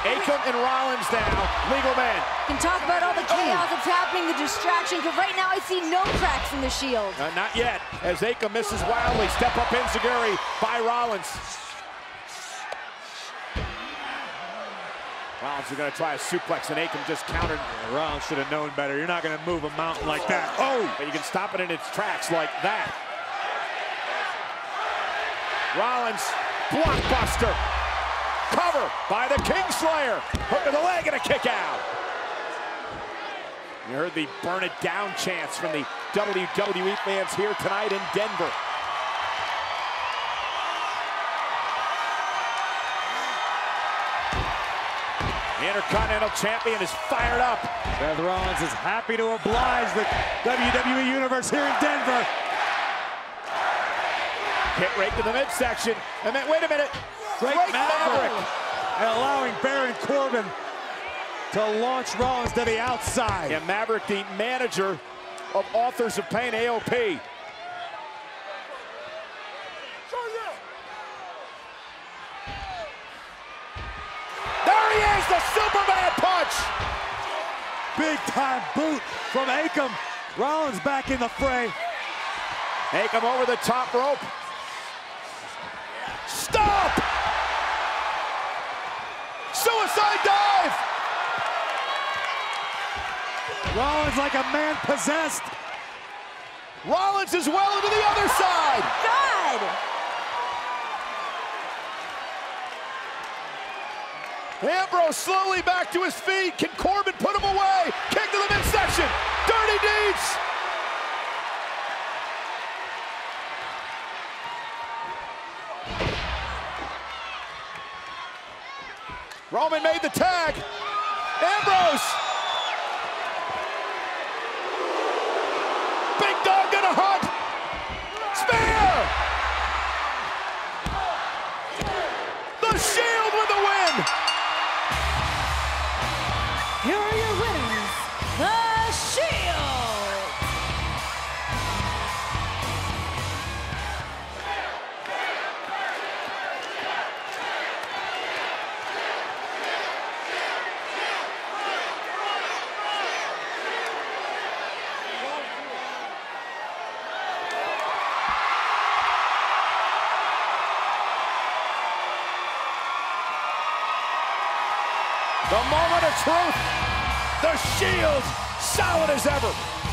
Akam and Rollins now, legal man. Can talk about all the chaos that's happening, the distraction, because right now I see no cracks in the shield. Uh, not yet, as Akam misses wildly. Step up Enzuigiri by Rollins. Rollins is going to try a suplex, and Akam just countered. Yeah, Rollins should have known better. You're not going to move a mountain like that. Oh! But you can stop it in its tracks like that. Rollins, blockbuster. Cover by the Kingslayer. Hook of the leg and a kick out. You heard the burn it down chants from the WWE fans here tonight in Denver. The Intercontinental Champion is fired up. Seth Rollins is happy to oblige the WWE Universe here in Denver. Hit right to the midsection. And then, wait a minute. Drake, Drake Maverick. Maverick. And allowing Baron Corbin to launch Rollins to the outside. And Maverick, the manager of Authors of Pain, AOP. There he is, the Superman punch! Big time boot from Akam. Rollins back in the fray. Akam over the top rope. Rollins like a man possessed. Rollins is well into the other side! God! Ambrose slowly back to his feet. Can Corbin put him away? Kick to the midsection. Dirty deeds. Roman made the tag. Ambrose. Shield with the win. Here are your winners, The The moment of truth. The Shield solid as ever.